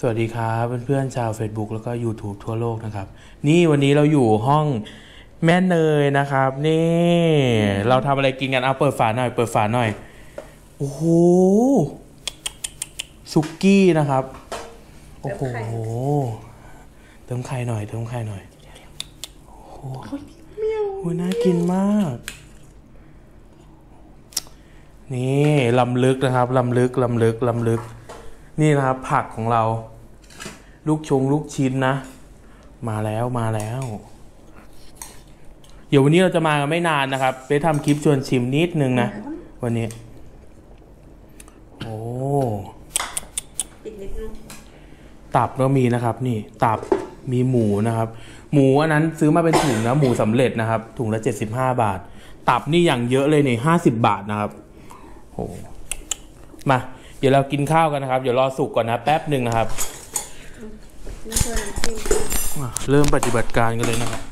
สวัสดีครับเพื่อนๆชาว Facebook แล้วก็ YouTube ทั่วโลกนะครับ นี่วันนี้เราอยู่ห้องแม่เนยนะครับ นี่ เราทำอะไรกินกันเอาเปิดฝาหน่อย เปิดฝาหน่อย โอ้โหซุกี้นะครับ โอ้โหเติมไข่หน่อยเติมไข่หน่อยโอ้โหน่ากินมาก นี่ลำลึกนะครับลำลึกลำลึกลำลึก นี่นะครับผักของเรา ลูกชงลูกชิ้นนะ มาแล้วมาแล้ว เดี๋ยววันนี้เราจะมากันไม่นานนะครับไปทำคลิปชวนชิมนิดนึงนะ วันนี้ โอ้อีกนิดนึงตับก็มีนะครับ นี่ตับมีหมูนะครับ หมูอันนั้นซื้อมาเป็นถุงนะหมูสำเร็จนะครับ ถุงละเจ็ดสิบห้าบาท ตับนี่อย่างเยอะเลยนี่ห้าสิบบาทนะครับโอ้มา เดี๋ยวเรากินข้าวกันนะครับ เดี๋ยวรอสุกก่อนนะแป๊บหนึ่งนะครับนี่คือน้ำจิ้มอะเริ่มปฏิบัติการกันเลยนะครับ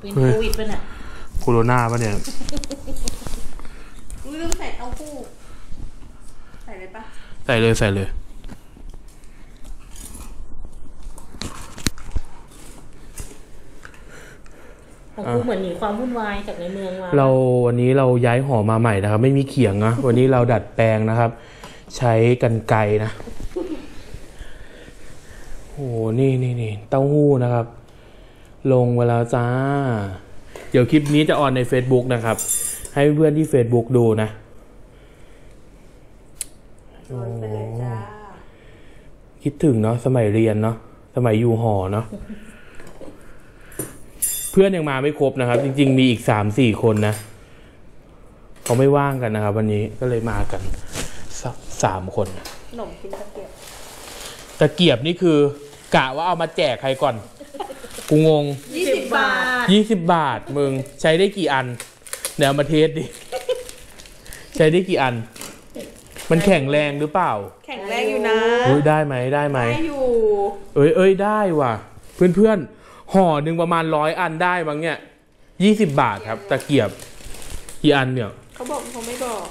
เป็นเฮ้ยโควิดป่ะเนี่ยโคโรนาปะเนี่ยอุ้ยลืมใส่เต้าหู้ใส่เลยปะใส่เลยใส่เลย ของกูเหมือนหนีความวุ่นวายจากในเมืองมาเราวันนี้เราย้ายหอมาใหม่นะครับ ไม่มีเขียงนะวันนี้เราดัดแปลงนะครับ ใช้กันไกรนะโอ้โหนี่นี่นี่เต้าหู้นะครับ ลงไปแล้วจ้า เดี๋ยวคลิปนี้จะออนใน Facebook นะครับ ให้เพื่อนที่ Facebook ดูนะโรยไปเลยจ้าคิดถึงเนาะสมัยเรียนเนาะสมัยอยู่หอเนาะ เพื่อนยังมาไม่ครบนะครับ จริง ๆ มีอีกสามสี่คนนะเขาไม่ว่างกันนะครับ วันนี้ก็เลยมากันสักสามคนขนมกินตะเกียบตะเกียบนี่คือกะว่าเอามาแจกใครก่อน กูงงยี่สิบบาทยี่สิบบาทมึงใช้ได้กี่อันเดี๋ยวเอามาเทสดิ ใช้ได้กี่อัน มันแข็งแรงหรือเปล่า แข็งแรงอยู่นะอุ้ยได้ไหมได้ไหมได้อยู่ เอ้ยเอ้ยได้ว่ะ เพื่อนเพื่อนๆ ห่อหนึ่งประมาณร้อยอันได้บางเนี่ยยี่สิบบาทครับ ตะเกียบกี่อันเนี่ย เขาบอกเขาไม่บอก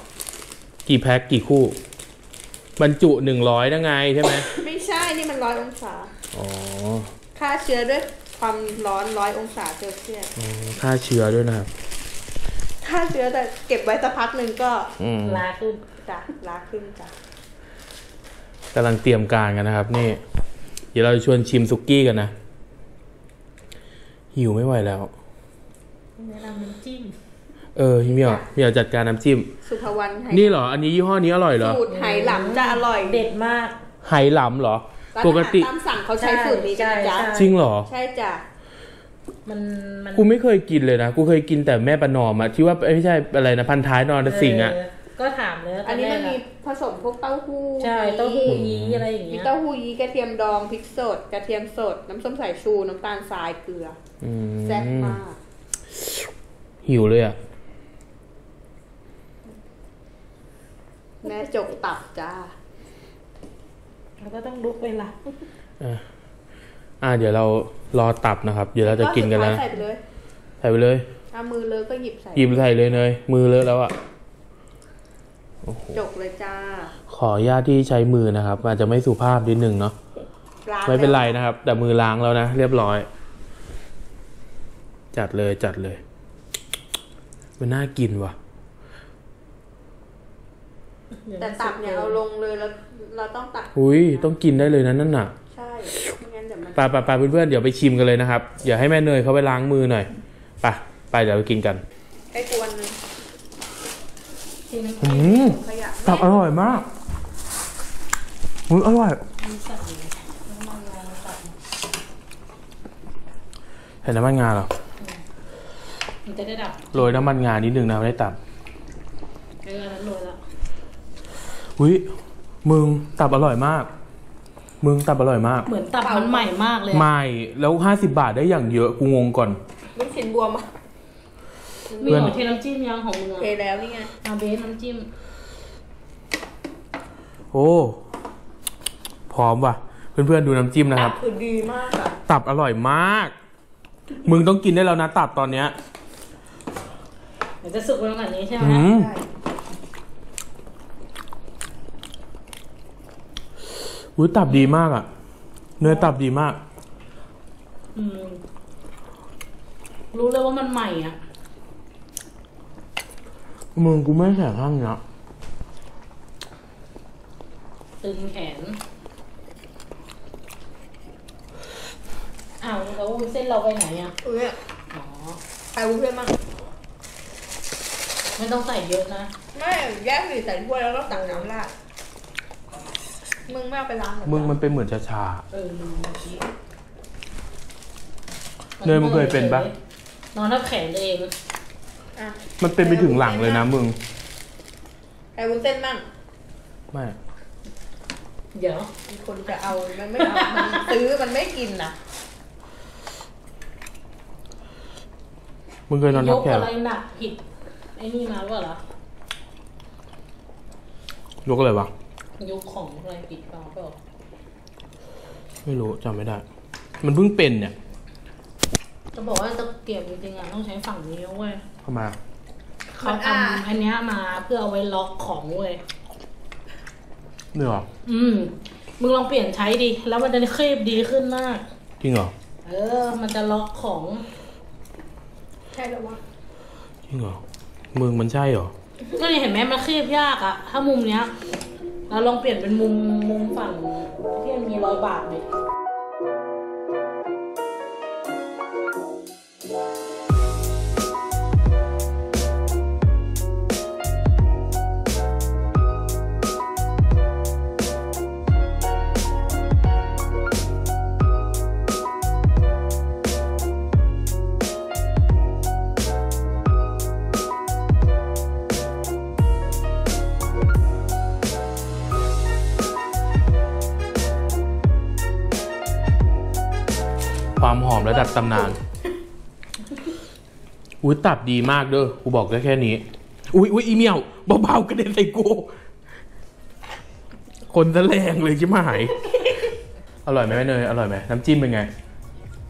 กี่แพ็คกี่คู่ บรรจุหนึ่งร้อยได้ไงใช่ไหมไม่ใช่นี่มันร้อยองศาอ๋อฆ่าเชื้อด้วยความร้อนร้อยองศาเซลเซียสค่าเชื้อด้วยนะครับฆ่าเชื้อแต่เก็บไว้สักพักหนึ่งก็อืมลาขึ้นจ้ะลาขึ้นจ้ะกำลังเตรียมการกันนะครับ นี่ เดี๋ยวเราจะชวนชิมซุกี้กันนะ หิวไม่ไหวแล้วแนะนำน้ำจิ้ม เออพี่เหมียวเหมียวจัดการน้ำจิ้ม สุภวรรณไหนี่เหรอ อันนี้ยี่ห้อนี้อร่อยเหรอ สูตรไหหลำจะอร่อยเด็ดมากไหหลำเหรอ ร้านปอากหารติตามสั่งเขาใช้สูตรนี้กันนะจ๊ะใช่จริงเหรอ ใช่จ้ะ มันมันกูไม่เคยกินเลยนะ กูเคยกินแต่แม่ประนอมอะที่ว่าไม่ใช่อะไรนะพันท้ายนอนสิงห์อะเก็ถามเลยอันนี้มันมีตแรกผสมพวกเต้าหู้อะใช่เต้าหู้ยี้อะไรอย่างมีเงี้ย เต้าหู้ยี้กระเทียมดองพริกสด กระเทียมสด น้ำส้มสายชู น้ำตาลทรายเกลืออือม แซ่บมาก หิวเลยอะแม่จกตับจ้าแล้วก็ต้องลุกเวลาอะเดี๋ยวเรารอตับนะครับ เดี๋ยวเราจะกินกันแล้วสุดท้ายใส่ไปเลยใส่ไปเลยเอามือเลอะก็หยิบใส่ หยิบใส่เลยเนยมือเลอะแล้วอะจกเลยจ้า ขออนุญาตที่ใช้มือนะครับ อาจจะไม่สุภาพนิดนึงเนาะล้างไม่เป็นไรแล้วนะครับ แต่มือล้างแล้วนะ เรียบร้อย จัดเลยจัดเลย มันน่ากินว่ะ แต่ตับเนี่ยเอาลงเลยแล้วเราต้องตักอุ้ยต้องกินได้เลยนะนั่นน่ะ ใช่ไม่งั้นเดี๋ยวมันไปไปไปเพื่อนๆเดี๋ยวไปชิมกันเลยนะครับเดี๋ยวให้แม่เนยเขาไปล้างมือหน่อยไปไปเดี๋ยวไปกินกันไอ้กวนนึงทีนึงอืมขยะตับอร่อยมากอุ้ยอร่อยมีสั่งน้ำมันงาตับเห็นน้ำมันงาเหรอ มันจะได้ดับโรยน้ำมันงานิดนึงนะไม่ได้ตับเออนั้นโรยแล้วอุ้ยมึงตับอร่อยมาก มึงตับอร่อยมาก เหมือนตับมันใหม่มากเลยอะไม่แล้วห้าสิบาทได้อย่างเยอะกูงงก่อน ลูกชิ้นบวมอะมีเพื่อนหัวเทน้ำจิ้มยังของมึงโออะเคแล้วนี่ไงเอาเบสน้ำจิ้มโอ้พร้อมว่ะ เพื่อนๆดูน้ำจิ้มนะครับ คือดีมากอะตับอร่อยมาก มึงต้องกินได้แล้วนะตับตอนเนี้ยเี๋ยวจะสุกไปก่บนนี้ใช่ไหมอืมอุ้ยตับดีมากอะ เนื้อตับดีมากอรู้เลยว่ามันใหม่อะ มึงกูไม่แสบข้างเนี้ยตึงแขน อ้าวแล้วเส้นเราไปไหนอะ เอ้ยอ๋อ ไปวุ้นเส้นมั้ง ไม่ต้องใส่เยอะนะ ไม่แยกสีใส่ถ้วยแล้วก็ตักน้ำราดมึงไม่เอาไปล้างหรอมึงมันเป็นเหมือนชาเออลืมเมื่อกี้เนยมึงเคยเป็นปะ นอนทับแขนตัวเองอะๆมันเป็นไปถึงหลังเลยนะมึงใครวุ้นเส้นมั่งไม่ เดี๋ยวมีคนจะเอา มันไม่เอามันซื้อมันไม่กินนะมึงเคยนอนยทับกแขนอะไรหนักผิดไอ้นี่มาหรือเปล่าล่ะยกอะไรวะยกของอะไรผิดเปล่าเปล่าไม่รู้จำไม่ได้ มันเพิ่งเป็นเนี่ย จะบอกว่าตะเกียบจริงๆอะต้องใช้ฝั่งนี้เว้ยเข้ามาเขาทำอันเนี้ยมาเพื่อเอาไว้ล็อกของเว้ยเนี่ยเหรอ อืม มึงลองเปลี่ยนใช้ดิ แล้วมันจะเคลบดีขึ้นมาก จริงเหรอ เออ มันจะล็อกของ ใช่แล้ววะ จริงเหรอ มึงมันใช่เหรอก็นี่เห็นไหมมันคลบยากอะถ้ามุมเนี้ย เราลองเปลี่ยนเป็นมุมมุมฝั่งที่มันมีรอยบาดไหม ระดับตำนาน อุ้ยตับดีมากเด้อกูบอกได้แค่นี้ อุ้ยอุ้ยอีเมียวเบาๆกระเด็นใส่กู คนจะแรงเลยชิบหาย อร่อยไหมแม่เนยอร่อยไหมน้ำจิ้มเป็นไง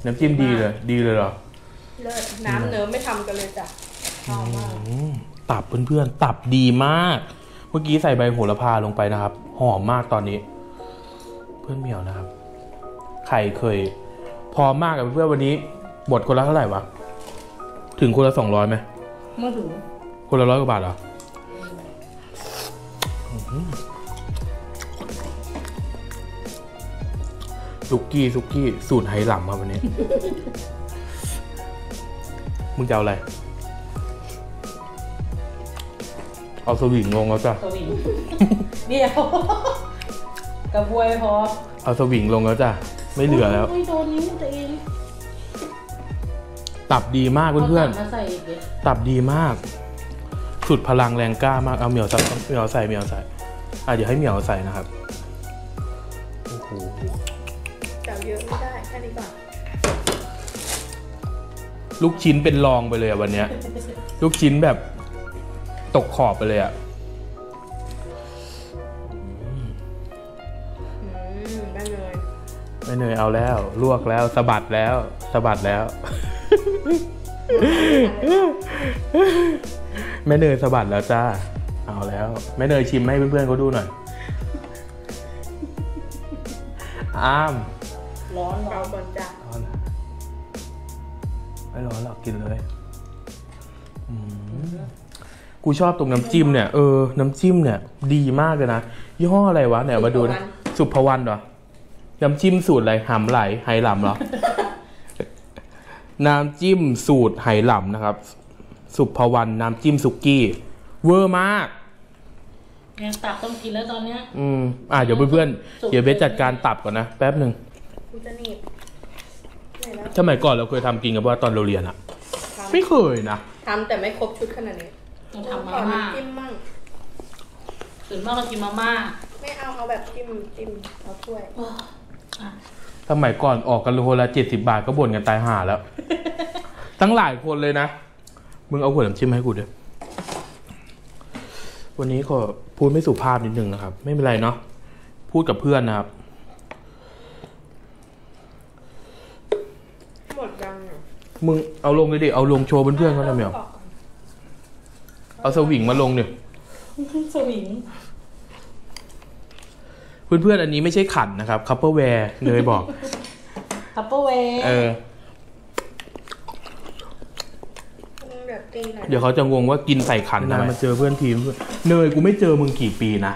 น้ำจิ้มดีเลย ดีเลยเหรอ เลิศน้ำเนิ้มไม่ทำกันเลยจ้ะชอบมากอืมตับเพื่อนๆ ตับดีมาก เมื่อกี้ใส่ใบโหระพาลงไปนะครับ หอมมากตอนนี้ เพื่อนเหมียวนะครับ ใครเคย พอมากกับเพื่อนวันนี้บทคนละเท่าไหร่วะ ถึงคนละสองร้อยไหมเมื่อถึงคนละร้อยกว่าบาทเหรออื้อหือสุกี้สุกี้สูตรไหหลำมาวันนี้ มึงจะเอาอะไร เอาสวิงลงแล้วจ้ะสวิงเดียวกระบวยพอ เอาสวิงลงแล้วจ้ะ ไม่เหลือแล้ว ไม่โดนนิ้วตัวเองตับดีมากเพื่อนาตับมาใส่อีกดิๆตับดีมาก สุดพลังแรงกล้ามาก เอาเหมียวใส่เหมียวใส่เหมียวใส่ อะเดี๋ยวให้เหมียวใส่นะครับ โอ้โหแต่เยอะไม่ได้ แค่นี้ก่อน ลูกชิ้นเป็นรองไปเลยอะวันเนี้ย ลูกชิ้นแบบตกขอบไปเลยอะ เนยเอาแล้ว ลวกแล้วสะบัดแล้วสะบัดแล้ว แม่เนยสะบัดแล้วจ้า เอาแล้ว แม่เนยชิมให้เพื่อนๆเขาดูหน่อย อ้าม ร้อนร้เราอนก่อนจ้ะร้อนเหรอไม่ร้อนหรอกกินเลยอืมกูชอบตรงน้ำจิ้มเนี่ย เออ น้ำจิ้มเนี่ย ดีมากเลยนะ ยี่ห้ออะไรวะเนี่ยมาดูนะ สุภวรรณเหรอ น้ำจิ้มสูตรอะไรหำไหลไหหลำเหรอ น้ำจิ้มสูตรไหหลำนะครับ สุภวรรณน้ำจิ้มสุกี้ เวอร์มากเนี่ยตับต้องกินแล้วตอนเนี้ย อืม อะเดี๋ยวเพื่อนๆ เดี๋ยวเบสจัดการตับก่อนนะ แป๊บหนึ่งกูจะหนีบไหนแล้วสมัยก่อนเราเคยทำกินกันว่าตอนเราเรียนอะทไม่เคยนะำทำแต่ไม่ครบชุดขนาดนี้ต้องทำขอมาม่าน้ำจิ้มมั่งตื่นมากเรากินมาม่าไม่เอาเอาแบบจิ้มจิ้มเอาถ้วย โอ้อะ สมัยก่อนออกกันคนละเจ็ดสิบาทก็บ่นกันตายห่าแล้ว ตั้งหลายคนเลยนะ มึงเอาหัวน้ำจิ้มให้กูด้วยวันนี้ขอพูดไม่สุภาพนิดนึงนะครับ ไม่เป็นไรเนาะพูดกับเพื่อนนะครับ หมดยังอะมึงเอาลงเลยดิเอาลงโชว์เพื่อนๆเขาทำไมเอาเอาสวิงมาลงเนี่ยสวิง เพื่อนๆอันนี้ไม่ใช่ขันนะครับ Tupperware เนยบอกคัพเปอร์เวย์เออแบบตีหน่อยเดี๋ยวเขาจะงงว่ากินใส่ขันนะมาเจอเพื่อนทีมเนยกูไม่เจอมึงกี่ปีนะ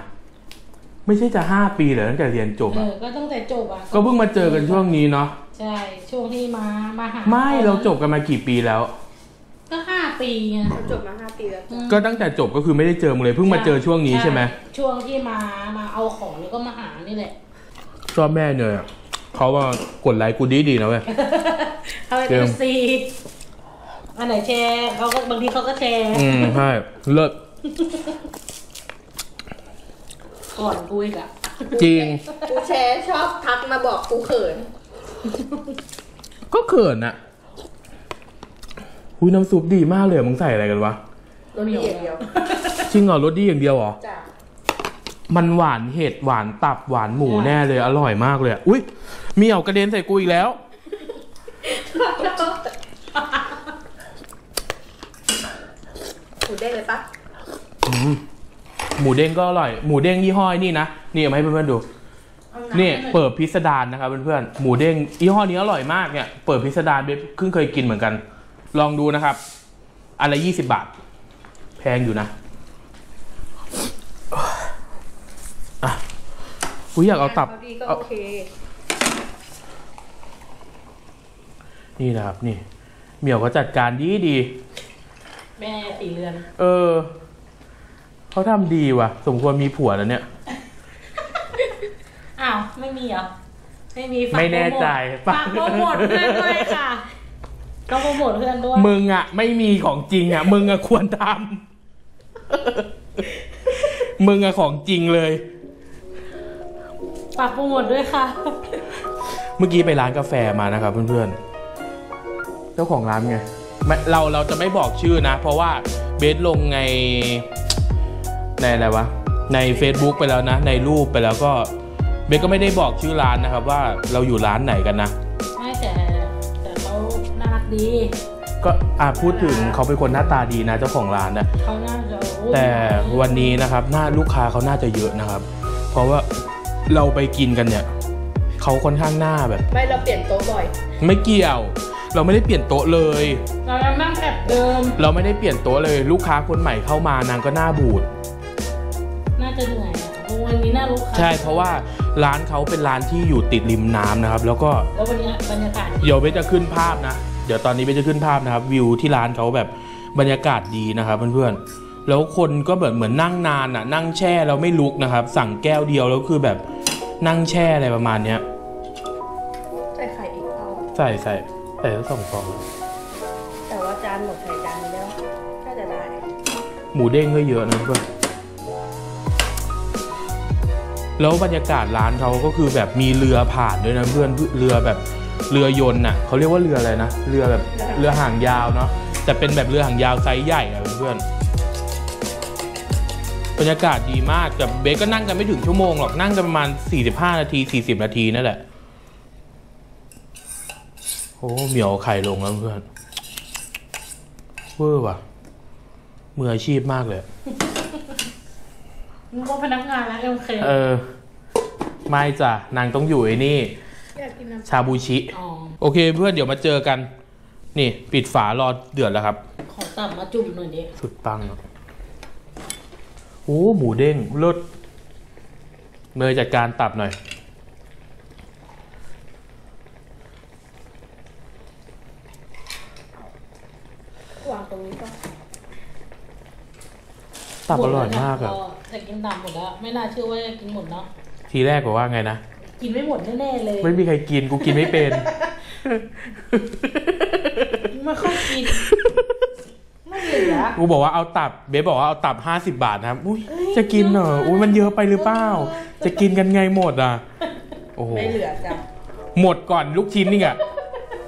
ไม่ใช่จะห้าปีเหรอตั้งแต่เรียนจบเออะอก็ตั้งแต่จบอะก็เพิ่งมาเจอกันช่วงนี้เนาะใช่ช่วงที่มามาหาไม่เราจบกันมากี่ปีแล้ว ก็ห้าปีไงจบมาห้าปีแล้วจ้ะก็ตั้งแต่จบก็คือไม่ได้เจอมึงเลยเพิ่งมาเจอช่วงนี้ใช่ไหมช่วงที่มามาเอาของแล้วก็มาหานี่แหละชอบแม่เนยอะเขาว่ากดไลค์กูดีดีๆนะเว้ย เขาไปเจิมดูซีอันไหนแชร์เขาก็บางทีเขาก็แชร์อืมใช่เลิศก่อนกูอีกอะจริง กูแชร์ชอบทักมาบอกกูเขินก็เขินอะ หุยน้ำซุปดีมากเลยอะมึงใส่อะไรกันวะรถเดียวเดียวจริงเหรอรสดีอย่างเดียวเหรอ จ้ะมันหวานเห็ดหวานตับหวานหมูแน่เลยอร่อยมากเลยอะอุ้ยมีเอากระเด็นใส่กูอีกแล้วกูได้เลยปะอืมหมูเด้งก็อร่อย หมูเด้งยี่ห้อนี่นะ นี่เอามาให้เพื่อนๆดูเอาำนี่ให้หอยเปิดพิสดารนะครับเพื่อนๆหมูเด้งยี่ห้อนี้อร่อยมากเนี่ยเปิดพิสดารเบฟเพิ่งเคยกินเหมือนกัน ลองดูนะครับ อันละยี่สิบบาท แพงอยู่นะอะกูอยากเอาตับพดีก็เอาโอเค นี่นะครับ นี่ เหมียวก็จัดการดีดี แม่สีเรือนๆเออ เขาทำดีว่ะ สมควรมีผัวแล้วเนี่ย อ้าว ไม่มีเหรอ ไม่มีฝากไม่แน่ใจฝากโปรโมทเพื่อนด้วยค่ะ ต้องโปรโมทเพื่อนด้วยมึงอะ ไม่มีของจริงอะ มึงอะควรทำมึงอะของจริงเลยฝากโปรโมทด้วยค่ะ เมื่อกี้ไปร้านกาแฟมานะครับเพื่อนๆ เจ้าของร้านไงไม่เราเราจะไม่บอกชื่อนะ เพราะว่าเบสลงในในอะไรวะ ใน Facebook ไปแล้วนะ ในรูปไปแล้วก็เบสก็ไม่ได้บอกชื่อร้านนะครับ ว่าเราอยู่ร้านไหนกันนะ ดีก็อะพูดถึงเขาเป็นคนหน้าตาดีนะเจ้าของร้านนะเขาน่าจะโอ้ยแต่วันนี้นะครับหน้าลูกค้าเขาน่าจะเยอะนะครับ เพราะว่าเราไปกินกันเนี่ยเขาค่อนข้างหน้าแบบ ไม่เราเปลี่ยนโต๊ะบ่อย ไม่เกี่ยว เราไม่ได้เปลี่ยนโต๊ะเลย เรายังนั่งแบบเดิม เราไม่ได้เปลี่ยนโต๊ะเลย ลูกค้าคนใหม่เข้ามานางก็หน้าบูด น่าจะเหนื่อยอะเพราะวันนี้น่าลูกค้าใช่เพราะว่าร้านเขาเป็นร้านที่อยู่ติดริมน้ำนะครับ แล้วก็แล้ววันนี้บรรยากาศดีเดี๋ยวเบสจะขึ้นภาพนะ เดี๋ยวตอนนี้เบสจะขึ้นภาพนะครับ วิวที่ร้านเขาแบบบรรยากาศดีนะครับเพื่อนๆแล้วคนก็แบบเหมือนนั่งนานอะ นั่งแช่แล้วไม่ลุกนะครับ สั่งแก้วเดียวแล้วคือแบบนั่งแช่อะไรประมาณเนี้ยใส่ไข่อีกเอาใส่ใส่ใส่ทั้งสองฟองแต่ว่าจานหมดใส่จานนี้แล้วก็จะได้หมูเด้งก็เยอะนะเพื่อนแล้วบรรยากาศร้านเขาก็คือแบบมีเรือผ่านด้วยนะเพื่อนเรือแบบ เรือยนต์น่ะเขาเรียกว่าเรืออะไรนะ เรือแบบเรือหางยาวเนาะแต่เป็นแบบเรือหางยาวไซส์ใหญ่อะเพื่อนบรรยากาศดีมากแต่เบสก็นั่งกันไม่ถึงชั่วโมงหรอกนั่งกันประมาณ 45 นาที 40 นาทีนั่นแหละโอ้เหมียวไข่ลงแล้วเพื่อนเวอร์ว่ะมืออาชีพมากเลยนึกว่าพนักงานแล้วเอ็มเคเออ ไม่จ้ะนางต้องอยู่ไอ้นี่ อยากกินน้ชาบูชิ อ๋อโอเคเพื่อนเดี๋ยวมาเจอกัน นี่ปิดฝารอเดือดแล้วครับ ขอตับมาจุ่มหน่อยดิสุดปังอะโอ้หมูเด้งเลิศเนยจัดการตับหน่อยำวางตรงนี้ก็ตับอร่อยมากอะแต่กินตับหมดแล้ว ไม่น่าเชื่อว่าจะกินหมดเนาะทีแรกบอกว่าไงนะ กินไม่หมดแน่ๆเลย ไม่มีใครกินกูกินไม่เป็นไม่ค่อยกินไม่เหลือกูบอกว่าเอาตับ เบสบอกว่าเอาตับห้าสิบาทนะครับอุ้ยจะกินเหรออุ้ยมันเยอะไปหรือเปล่าจะกินกันไงหมดอะ โอ้โหไม่เหลือจ้ะหมดก่อนลูกชิ้นนี่อะ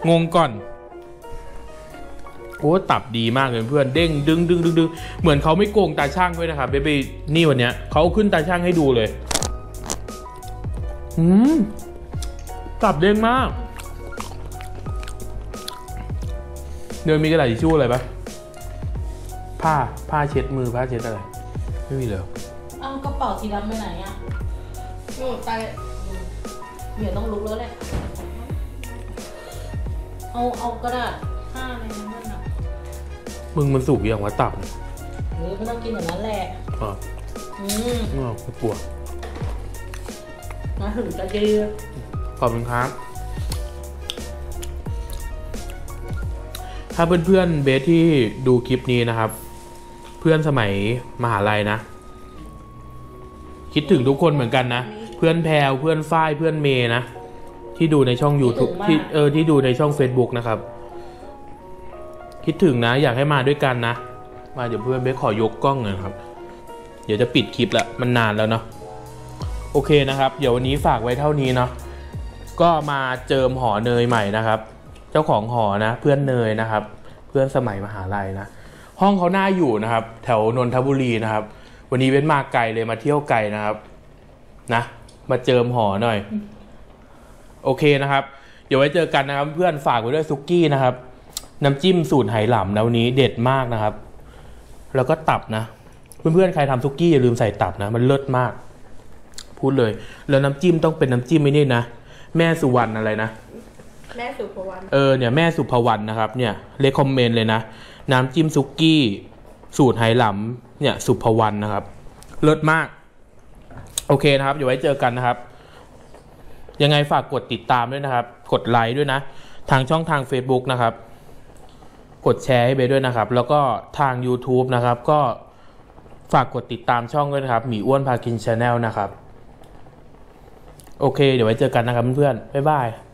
งงก่อนโอ้ตับดีมากเลยเพื่อนเด้งดึงดึงดึงดึงเหมือนเขาไม่โกงตาช่างด้วยนะครับเบบีนี่วันเนี้ยเขาเอาขึ้นตาช่างให้ดูเลย อืมตับเด้งมาก เดินมีกระดาษทิชชู่อะไรปะผ้าผ้าเช็ดมือผ้าเช็ดอะไร ไม่มีเลยเหรอเอากระเป๋าสีดำไปไหนอะมนู่นไปเดี๋ยวต้องลุกแล้วแหละเอาเอากระดาษผ้าในนั้นน่ะมึงมันสุกอย่างว่าตับเนี่ยหรือไม่ต้องกินอย่างนั้นแหละอ๋ออืมไม่เอาไม่กลัว มาถึงจะดีขอบคุณครับ ถ้าเพื่อนๆเบสที่ดูคลิปนี้นะครับ เพื่อนสมัยมหาลัยนะ คิดถึงทุกคนเหมือนกันนะ เพื่อนแพรวเพื่อนฝ้ายเพื่อนเมย์นะ ที่ดูในช่อง YouTube ที่เออที่ดูในช่อง Facebook นะครับ คิดถึงนะ อยากให้มาด้วยกันนะ มาเดี๋ยวเพื่อนเบสขอยกกล้องหน่อยครับ เดี๋ยวจะปิดคลิปละมันนานแล้วเนาะ โอเคนะครับ เดี๋ยววันนี้ฝากไว้เท่านี้เนาะก็มาเจิมหอเนยใหม่นะครับ เจ้าของหอนะ เพื่อนเนยนะครับ เพื่อนสมัยมหาลัยนะ ห้องเขาหน่าอยู่นะครับ แถวนนทบุรีนะครับ วันนี้เว้นมาไกลเลยมาเที่ยวไกลนะครับ นะ มาเจิมหอหน่อย โอเคนะครับ เดี๋ยวไว้เจอกันนะครับ เพื่อนฝากไว้ด้วยซุกี้นะครับ น้ำจิ้มสูตรไหหลำนะวันนี้เด็ดมากนะครับ แล้วก็ตับนะ เพื่อนๆใครทำซุกี้อย่าลืมใส่ตับนะ มันเลิศมาก พูดเลย แล้วน้ำจิ้มต้องเป็นน้ำจิ้มไม่นี่นะแม่สุวรรณอะไรนะแม่สุภวรรณเออเนี่ยแม่สุภวรรณนะครับเนี่ยเลคคอมเมนต์เลยนะน้ำจิ้มซุกี้สูตรไหหลำเนี่ยสุภวรรณนะครับเลิศมาก โอเคนะครับ เดี๋ยวไว้เจอกันนะครับ ยังไงฝากกดติดตามด้วยนะครับ กดไลค์ด้วยนะ ทางช่องทาง Facebook นะครับ กดแชร์ให้ไปด้วยนะครับ แล้วก็ทาง YouTube นะครับ ก็ฝากกดติดตามช่องด้วยนะครับ หมีอ้วนพากิน channel นะครับ โอเค เดี๋ยวไว้เจอกันนะครับเพื่อนๆบ๊ายบาย